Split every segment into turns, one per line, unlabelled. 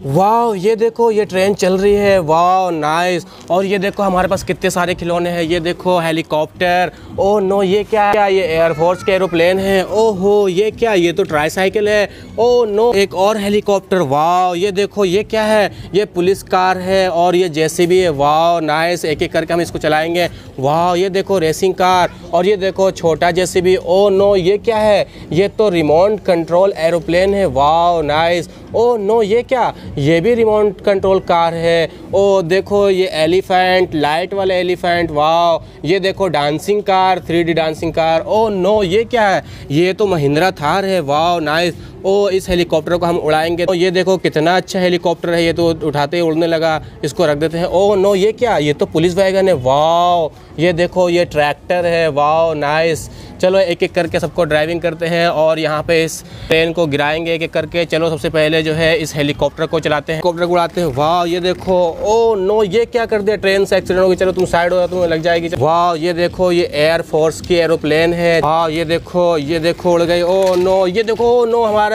वाह ये देखो, ये ट्रेन चल रही है। वाह नाइस और ये देखो, हमारे पास कितने सारे खिलौने हैं। ये देखो हेलीकॉप्टर ओ नो ये क्या है? क्या ये एयरफोर्स के एरोप्लेन है। ओहो, ये क्या? ये तो ट्राईसाइकिल है। ओ नो एक और हेलीकॉप्टर वाह ये देखो, ये क्या है? ये पुलिस कार है और ये जैसे भी है। वाह नाइस एक एक करके हम इसको चलाएँगे। वाह ये देखो रेसिंग कार और ये देखो, छोटा जैसे भी ओ नो ये क्या है? ये तो रिमोट कंट्रोल एरोप्लेन है। वाह नाइस ओ नो ये क्या? ये भी रिमोट कंट्रोल कार है। ओ, देखो, ये एलिफेंट लाइट वाले एलिफेंट वाह ये देखो dancing car three dancing car oh no ये क्या है? ये तो महिंद्रा थार है वाह नाइस ओ, इस हेलीकॉप्टर को हम उड़ाएँगे। तो ये देखो, कितना अच्छा हेलीकॉप्टर है, ये तो उठाते ही उड़ने लगा, इसको रख देते हैं। ओ, नो, ये क्या? ये तो पुलिस वैगन है, वाओ। ये देखो, ये ट्रैक्टर है, वाओ, नाइस। चलो एक एक करके सबको ड्राइविंग करते हैं और यहाँ पे इस ट्रेन को गिराएँगे एक एक करके। चलो, सबसे पहले जो है, इस हेलीकॉप्टर को चलाते हैं। हेलीकॉप्टर को उड़ाते हैं वाह ये देखो। ओ, नो, ये क्या कर दिया? ट्रेन से एक्सीडेंट हो गया। चलो, तुम साइड हो जाओ, तुम्हें लग जाएगी। वाह ये देखो, ये एयर फोर्स की एरोप्लेन है। वाह ये देखो ये देखो, उड़ गई। ओ, नो, ये देखो, ओ, नो, हमारा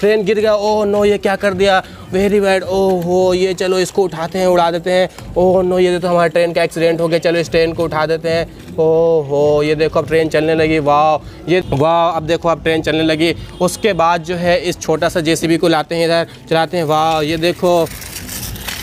ट्रेन गिर गया, ओह नो, ये क्या कर दिया? वेरी बैड ओह हो ये चलो इसको उठाते हैं, उड़ा देते हैं। ओह नो, ये तो हमारे ट्रेन का एक्सीडेंट हो गया, चलो इस ट्रेन को उठा देते हैं। ओह हो ये देखो अब ट्रेन चलने लगी वाह ये वाह अब देखो अब ट्रेन चलने लगी। उसके बाद जो है, इस छोटा सा जेसीबी को लाते हैं इधर, चलाते हैं वाह ये देखो।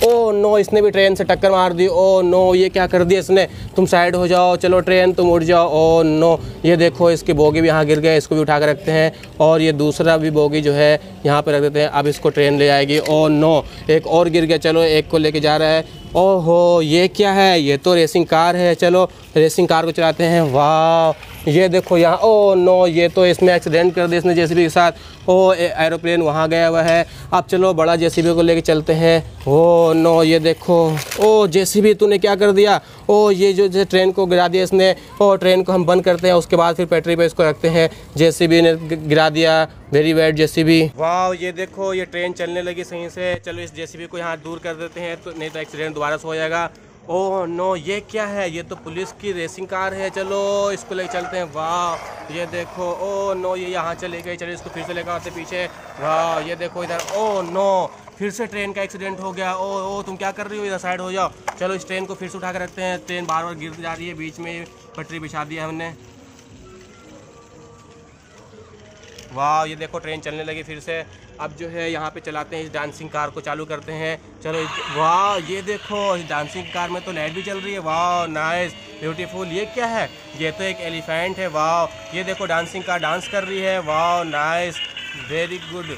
ओ नो, इसने भी ट्रेन से टक्कर मार दी। ओ नो, ये क्या कर दिया इसने? तुम साइड हो जाओ, चलो ट्रेन तुम उड़ जाओ। ओ नो, ये देखो, इसके बोगी भी यहाँ गिर गए, इसको भी उठा कर रखते हैं। और ये दूसरा भी बोगी जो है, यहाँ पर रख देते हैं। अब इसको ट्रेन ले जाएगी ओ नो, एक और गिर गया, चलो एक को लेके जा रहा है। ओहो, ये क्या है? ये तो रेसिंग कार है। चलो रेसिंग कार को चलाते हैं। वाह ये देखो यहाँ, ओ नो, ये तो इसने एक्सीडेंट कर दिया इसने जेसीबी के साथ। ओ एरोप्लेन वहाँ गया हुआ है। अब चलो, बड़ा जेसीबी को लेके चलते हैं। ओ नो, ये देखो। ओ जेसीबी तूने क्या कर दिया? ओ, ये जो जैसे ट्रेन को गिरा दिया इसने। ओ ट्रेन को हम बंद करते हैं। उसके बाद फिर बैटरी पे इसको रखते हैं। जेसीबी ने गिरा दिया। Very bad JCB. वाह, ये देखो, ये ट्रेन चलने लगी सही से। चलो, इस जेसीबी को यहाँ दूर कर देते हैं तो नहीं तो एक्सीडेंट दोबारा से हो जाएगा। ओह, नो, ये क्या है? ये तो पुलिस की रेसिंग कार है। चलो, इसको लेके चलते हैं। वाह, ये देखो ओ नो, ये यहाँ चले गए। चलो, इसको फिर से लेकर आते पीछे। वाह, ये देखो इधर ओ नो, फिर से ट्रेन का एक्सीडेंट हो गया। ओ ओ तुम क्या कर रही हो? इधर साइड हो जाओ। चलो, इस ट्रेन को फिर से उठा कर रखते हैं। ट्रेन बार बार गिर जा रही है। बीच में पटरी बिछा दिया हमने। वाह, ये देखो ट्रेन चलने लगी फिर से। अब जो है, यहाँ पे चलाते हैं इस डांसिंग कार को चालू करते हैं। चलो, वाह, ये देखो, इस डांसिंग कार में तो लाइट भी चल रही है। वाह नाइस ब्यूटीफुल ये क्या है? ये तो एक एलिफेंट है, वाह। ये देखो डांसिंग कार डांस कर रही है। वाह नाइस वेरी गुड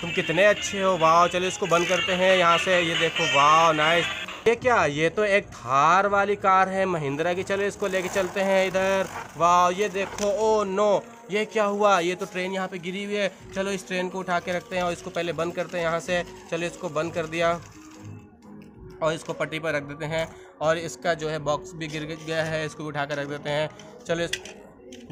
तुम कितने अच्छे हो, वाह। चलो, इसको बंद करते हैं यहाँ से। ये देखो, वाह नाइस ये क्या? ये तो एक थार वाली कार है। महिंद्रा की चलो इसको लेके चलते हैं इधर। वाह, ये देखो। Oh, no. ये क्या हुआ? ये तो ट्रेन यहाँ पे गिरी हुई है। चलो इस ट्रेन को उठा के रखते हैं और इसको पहले बंद करते हैं यहाँ से। चलो इसको बंद कर दिया। और इसको पट्टी पर रख देते हैं। और इसका जो है बॉक्स भी गिर गया है। इसको भी उठा कर रख देते हैं। चलो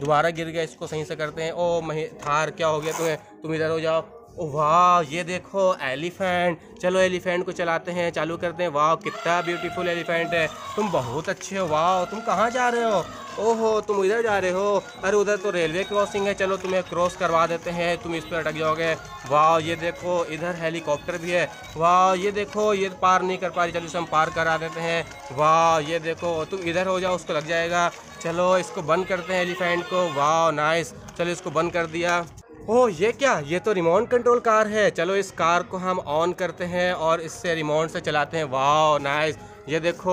दोबारा गिर गया। इसको सही से करते हैं। ओ, मही थार, क्या हो गया तुम्हें? तुम इधर हो जाओ। वाह, ये देखो, एलिफेंट। चलो, एलिफेंट को चलाते हैं, चालू करते हैं। वाह, कितना ब्यूटीफुल एलिफेंट है। तुम बहुत अच्छे हो, वाह, तुम कहाँ जा रहे हो? ओहो, तुम इधर जा रहे हो? अरे, उधर तो रेलवे क्रॉसिंग है। चलो, तुम्हें क्रॉस करवा देते हैं। तुम इस पर अटक जाओगे। वाह, ये देखो, इधर हेलीकॉप्टर भी है। वाह, ये देखो, ये पार नहीं कर पा रही। चलो, इसे हम पार करा देते हैं। वाह, ये देखो, तुम इधर हो जाओ, उसको लग जाएगा। चलो, इसको बंद करते हैं एलिफेंट को। वाह नाइस चलो, इसको बंद कर दिया। ओह, ये क्या? ये तो रिमोट कंट्रोल कार है। चलो, इस कार को हम ऑन करते हैं और इससे रिमोट से चलाते हैं। वाह नाइस ये देखो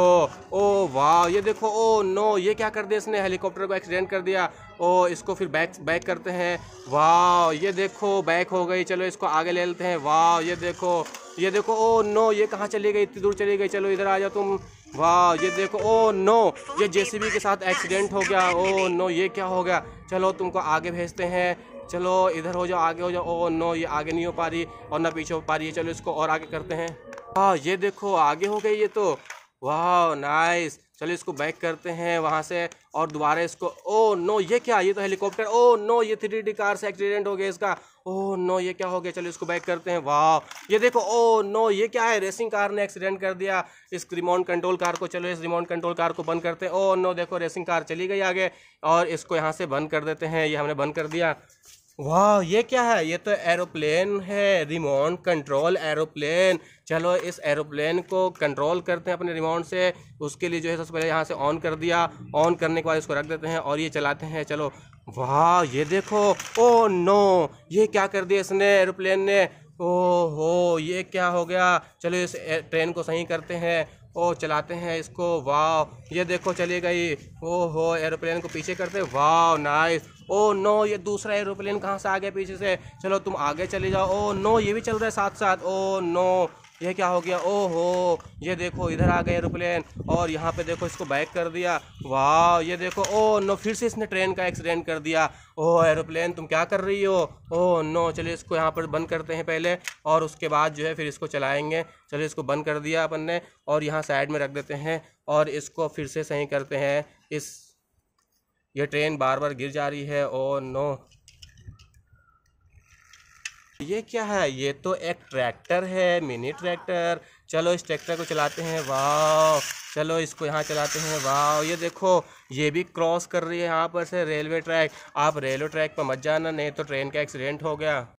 ओ वाह ये देखो ओ नो ये क्या कर दिया इसने? हेलीकॉप्टर को एक्सीडेंट कर दिया। ओ इसको फिर बैक बैक करते हैं। वाह ये देखो बैक हो गई। चलो, इसको आगे ले लेते हैं। वाह ये देखो ये देखो ओ नो ये कहाँ चली गई? इतनी दूर चली गई। चलो, इधर आ जाओ तुम। वाह ये देखो ओ नो ये जेसीबी के साथ एक्सीडेंट हो गया। ओ नो ये क्या हो गया? चलो, तुमको आगे भेजते हैं। चलो, इधर हो जाओ, आगे हो जाओ। ओ नो, ये आगे नहीं हो पा रही और ना पीछे हो पा रही है। चलो, इसको और आगे करते हैं। हाँ ये देखो, आगे हो गई ये तो। वाह, नाइस। चलो, इसको बैक करते हैं वहाँ से और दोबारा इसको। ओ नो, ये क्या? ये तो हेलीकॉप्टर। ओ नो, ये थ्री डी कार से एक्सीडेंट हो गया इसका। ओ नो, ये क्या हो गया? चलो, इसको बैक करते हैं। वाह, ये देखो ओ नो, ये क्या है? रेसिंग कार ने एक्सीडेंट कर दिया। इस रिमोट कंट्रोल कार को, चलो, इस रिमोट कंट्रोल कार को बंद करते हैं। ओ नो, देखो, रेसिंग कार चली गई आगे और इसको यहाँ से बंद कर देते हैं। ये हमने बंद कर दिया। वाह, ये क्या है? ये तो एरोप्लेन है रिमोट कंट्रोल एरोप्लेन। चलो, इस एरोप्लेन को कंट्रोल करते हैं अपने रिमोट से। उसके लिए जो है, सबसे पहले यहाँ से ऑन कर दिया। ऑन करने के बाद इसको रख देते हैं और ये चलाते हैं। चलो। वाह, ये देखो। Oh no. ये क्या कर दिया इसने, एरोप्लेन ने? ओहो, ये क्या हो गया? चलो, इस ट्रेन को सही करते हैं। ओ चलाते हैं इसको। वाह, ये देखो, चली गई। ओहो, एरोप्लेन को पीछे करते वाह, नाइस। ओ नो, ये दूसरा एरोप्लेन कहाँ से आ गया पीछे से? चलो तुम आगे चले जाओ। ओ नो, ये भी चल रहा है साथ साथ ओ नो ये क्या हो गया? ओहो, ये देखो, इधर आ गए एरोप्लेन और यहाँ पे देखो, इसको बैक कर दिया। वाह, ये देखो, ओ नो, फिर से इसने ट्रेन का एक्सीडेंट कर दिया। ओह एरोप्लेन तुम क्या कर रही हो? ओह नो, चलिए इसको यहाँ पर बंद करते हैं पहले। और उसके बाद जो है, फिर इसको चलाएँगे। चलिए इसको बंद कर दिया अपन ने। और यहाँ साइड में रख देते हैं। और इसको फिर से सही करते हैं। इस ये ट्रेन बार बार गिर जा रही है ओ नो। ये क्या है? ये तो एक ट्रैक्टर है, मिनी ट्रैक्टर। चलो इस ट्रैक्टर को चलाते हैं। वाह चलो इसको यहाँ चलाते हैं। वाह ये देखो, ये भी क्रॉस कर रही है यहाँ पर से रेलवे ट्रैक। आप रेलवे ट्रैक पर मत जाना, नहीं तो ट्रेन का एक्सीडेंट हो गया।